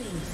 Killing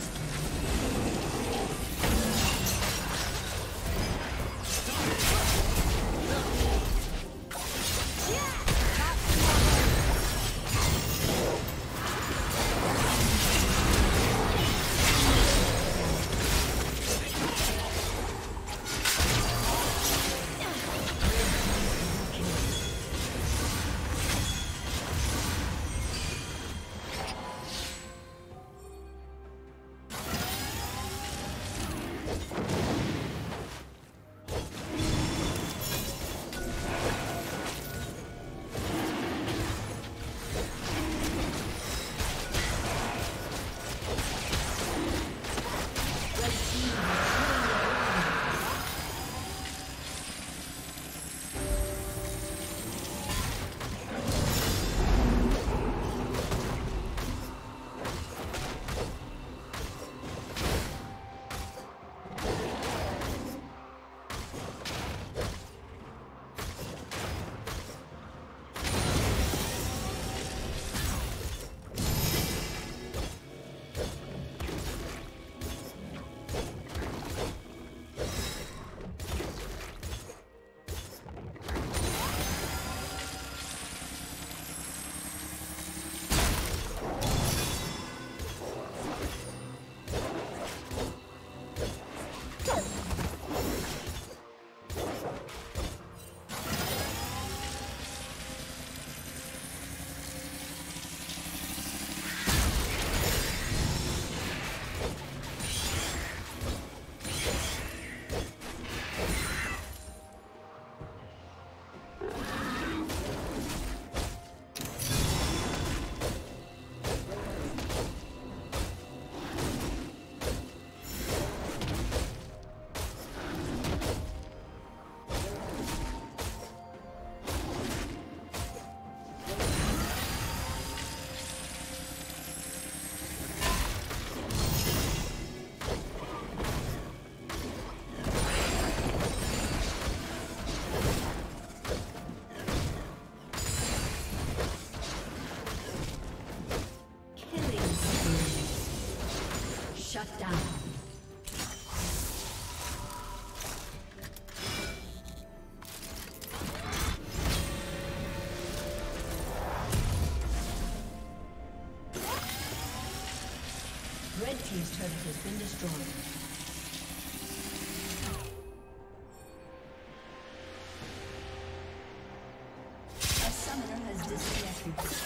Shut down. Red Team's turret has been destroyed. A summoner has disconnected.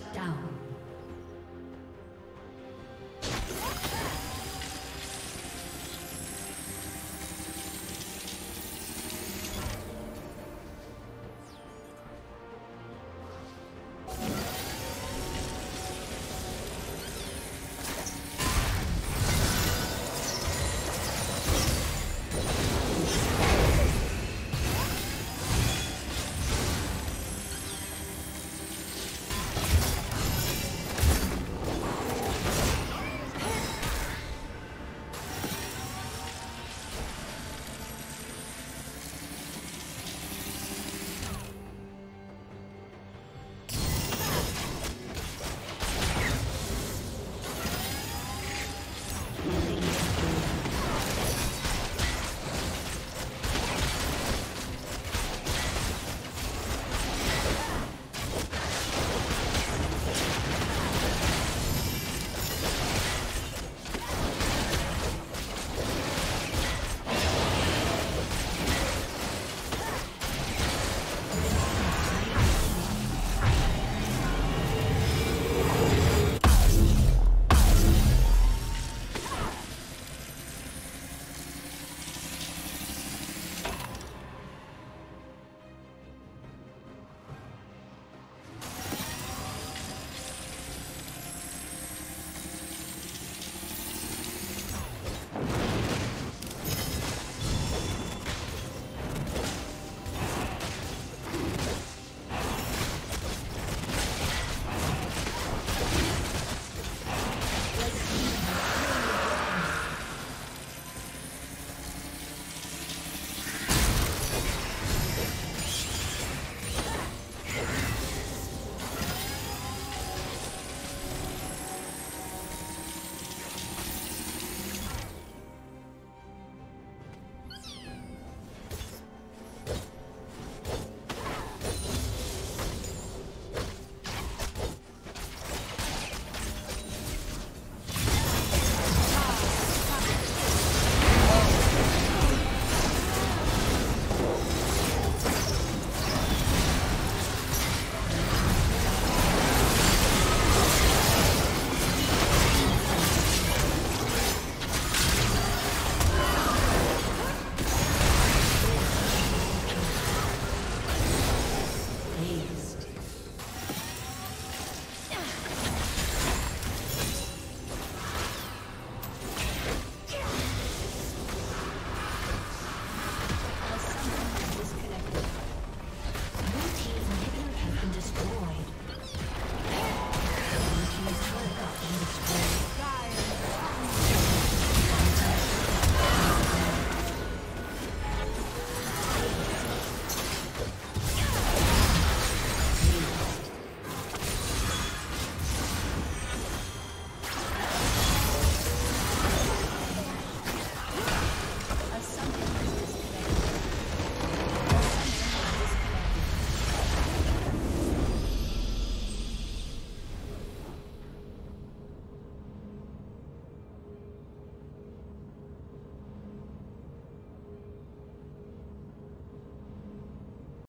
Shut down.